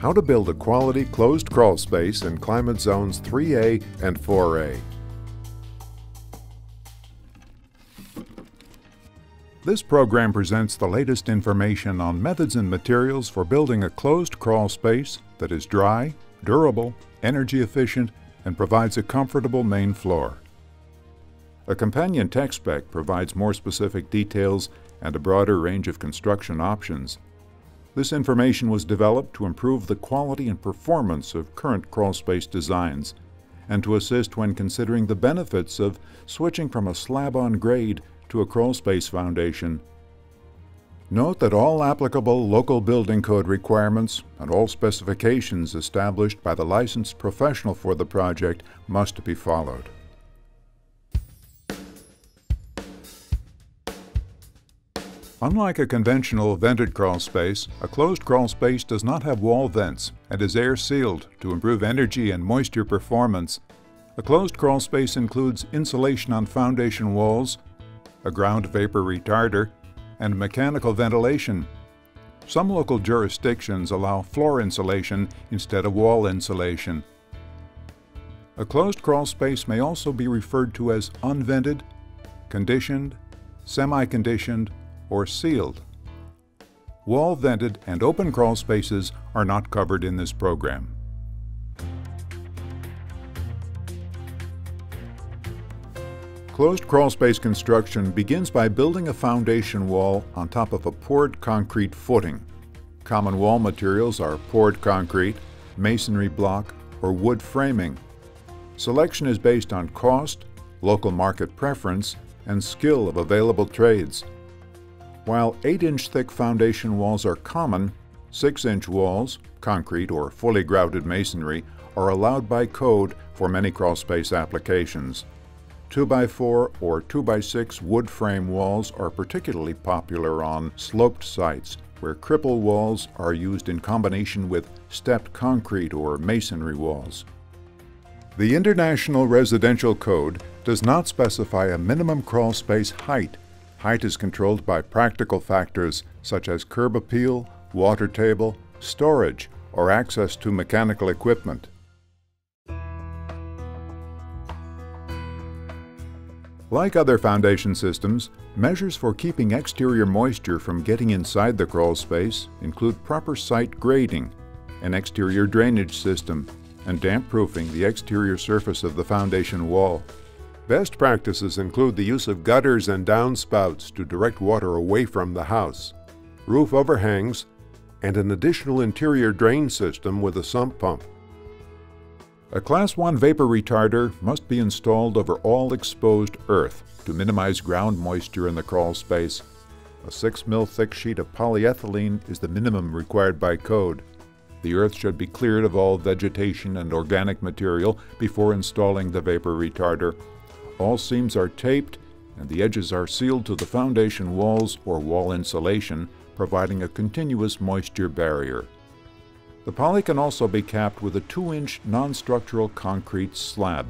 How to build a quality closed crawl space in climate zones 3A and 4A. This program presents the latest information on methods and materials for building a closed crawl space that is dry, durable, energy efficient, and provides a comfortable main floor. A companion tech spec provides more specific details and a broader range of construction options. This information was developed to improve the quality and performance of current crawl space designs and to assist when considering the benefits of switching from a slab-on grade to a crawl space foundation. Note that all applicable local building code requirements and all specifications established by the licensed professional for the project must be followed. Unlike a conventional vented crawl space, a closed crawl space does not have wall vents and is air sealed to improve energy and moisture performance. A closed crawl space includes insulation on foundation walls, a ground vapor retarder, and mechanical ventilation. Some local jurisdictions allow floor insulation instead of wall insulation. A closed crawl space may also be referred to as unvented, conditioned, semi-conditioned, or sealed. Wall vented and open crawl spaces are not covered in this program. Closed crawlspace construction begins by building a foundation wall on top of a poured concrete footing. Common wall materials are poured concrete, masonry block, or wood framing. Selection is based on cost, local market preference, and skill of available trades. While 8-inch thick foundation walls are common, 6-inch walls, concrete or fully grouted masonry, are allowed by code for many crawlspace applications. 2x4 or 2x6 wood frame walls are particularly popular on sloped sites where cripple walls are used in combination with stepped concrete or masonry walls. The International Residential Code does not specify a minimum crawl space height Height is controlled by practical factors such as curb appeal, water table, storage, or access to mechanical equipment. Like other foundation systems, measures for keeping exterior moisture from getting inside the crawl space include proper site grading, an exterior drainage system, and damp proofing the exterior surface of the foundation wall. Best practices include the use of gutters and downspouts to direct water away from the house, roof overhangs, and an additional interior drain system with a sump pump. A Class 1 vapor retarder must be installed over all exposed earth to minimize ground moisture in the crawl space. A 6 mil thick sheet of polyethylene is the minimum required by code. The earth should be cleared of all vegetation and organic material before installing the vapor retarder all seams are taped and the edges are sealed to the foundation walls or wall insulation, providing a continuous moisture barrier. The poly can also be capped with a 2-inch non-structural concrete slab.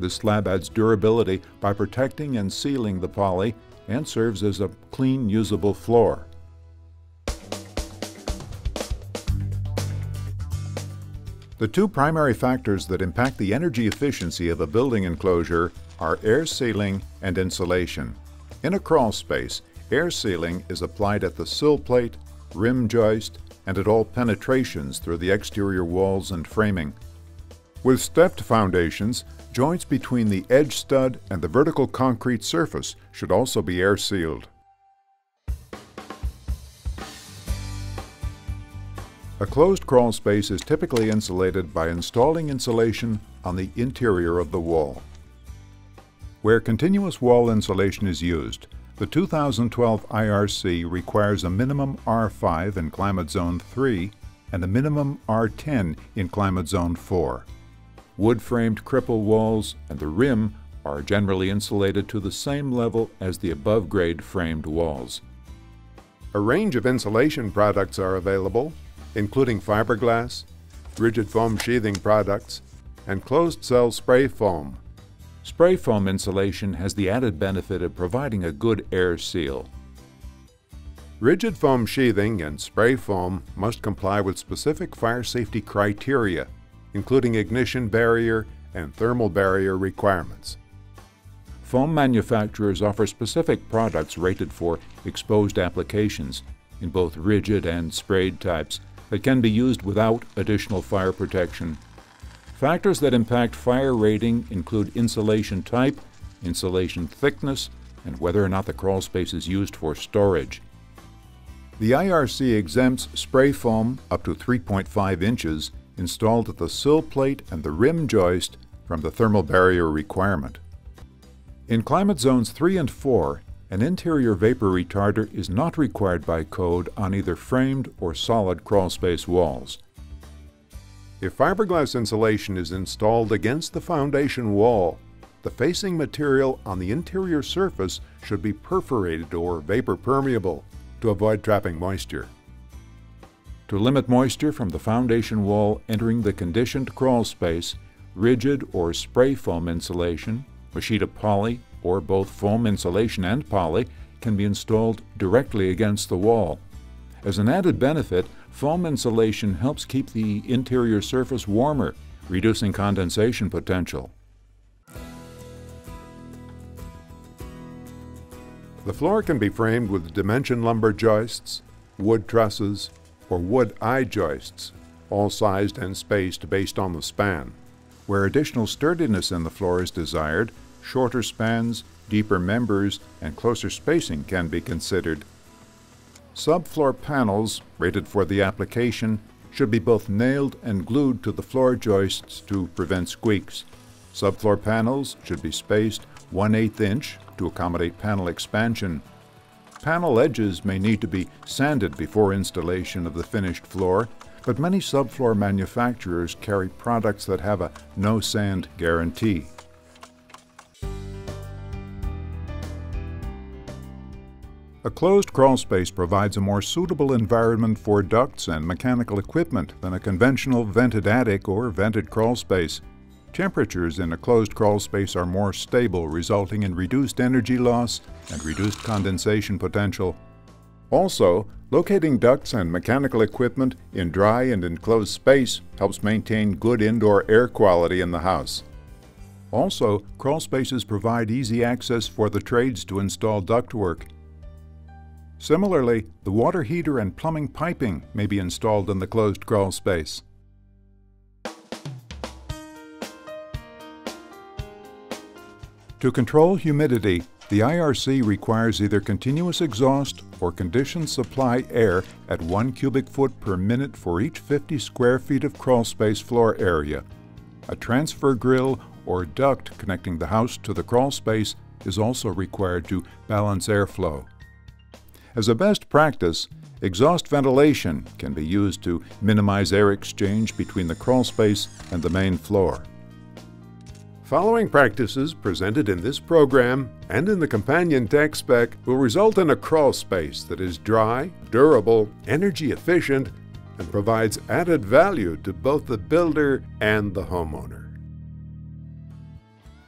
This slab adds durability by protecting and sealing the poly and serves as a clean, usable floor. The two primary factors that impact the energy efficiency of a building enclosure are air sealing and insulation. In a crawl space, air sealing is applied at the sill plate, rim joist, and at all penetrations through the exterior walls and framing. With stepped foundations, joints between the edge stud and the vertical concrete surface should also be air sealed. A closed crawl space is typically insulated by installing insulation on the interior of the wall. Where continuous wall insulation is used, the 2012 IRC requires a minimum R5 in Climate Zone 3 and a minimum R10 in Climate Zone 4. Wood-framed cripple walls and the rim are generally insulated to the same level as the above-grade framed walls. A range of insulation products are available, including fiberglass, rigid foam sheathing products, and closed-cell spray foam. Spray foam insulation has the added benefit of providing a good air seal. Rigid foam sheathing and spray foam must comply with specific fire safety criteria, including ignition barrier and thermal barrier requirements. Foam manufacturers offer specific products rated for exposed applications in both rigid and sprayed types that can be used without additional fire protection. Factors that impact fire rating include insulation type, insulation thickness, and whether or not the crawl space is used for storage. The IRC exempts spray foam up to 3.5 inches installed at the sill plate and the rim joist from the thermal barrier requirement. In climate zones 3 and 4, an interior vapor retarder is not required by code on either framed or solid crawlspace walls. If fiberglass insulation is installed against the foundation wall, the facing material on the interior surface should be perforated or vapor permeable to avoid trapping moisture. To limit moisture from the foundation wall entering the conditioned crawl space, rigid or spray foam insulation, a sheet of poly, or both foam insulation and poly can be installed directly against the wall. As an added benefit, foam insulation helps keep the interior surface warmer, reducing condensation potential. The floor can be framed with dimension lumber joists, wood trusses, or wood I-joists, all sized and spaced based on the span. Where additional sturdiness in the floor is desired, shorter spans, deeper members, and closer spacing can be considered. Subfloor panels, rated for the application, should be both nailed and glued to the floor joists to prevent squeaks. Subfloor panels should be spaced 1 8 inch to accommodate panel expansion. Panel edges may need to be sanded before installation of the finished floor, but many subfloor manufacturers carry products that have a no sand guarantee. A closed crawl space provides a more suitable environment for ducts and mechanical equipment than a conventional vented attic or vented crawl space. Temperatures in a closed crawl space are more stable, resulting in reduced energy loss and reduced condensation potential. Also, locating ducts and mechanical equipment in dry and enclosed space helps maintain good indoor air quality in the house. Also, crawl spaces provide easy access for the trades to install ductwork. Similarly, the water heater and plumbing piping may be installed in the closed crawl space. To control humidity, the IRC requires either continuous exhaust or conditioned supply air at 1 cubic foot per minute for each 50 square feet of crawlspace floor area. A transfer grill or duct connecting the house to the crawlspace is also required to balance airflow. As a best practice, exhaust ventilation can be used to minimize air exchange between the crawlspace and the main floor. Following practices presented in this program and in the companion tech spec will result in a crawl space that is dry, durable, energy efficient, and provides added value to both the builder and the homeowner.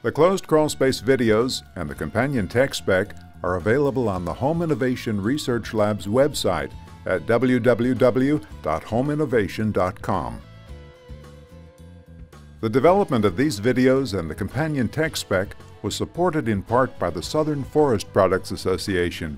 The closed crawl space videos and the companion tech spec are available on the Home Innovation Research Lab's website at www.homeinnovation.com. The development of these videos and the companion tech spec was supported in part by the Southern Forest Products Association.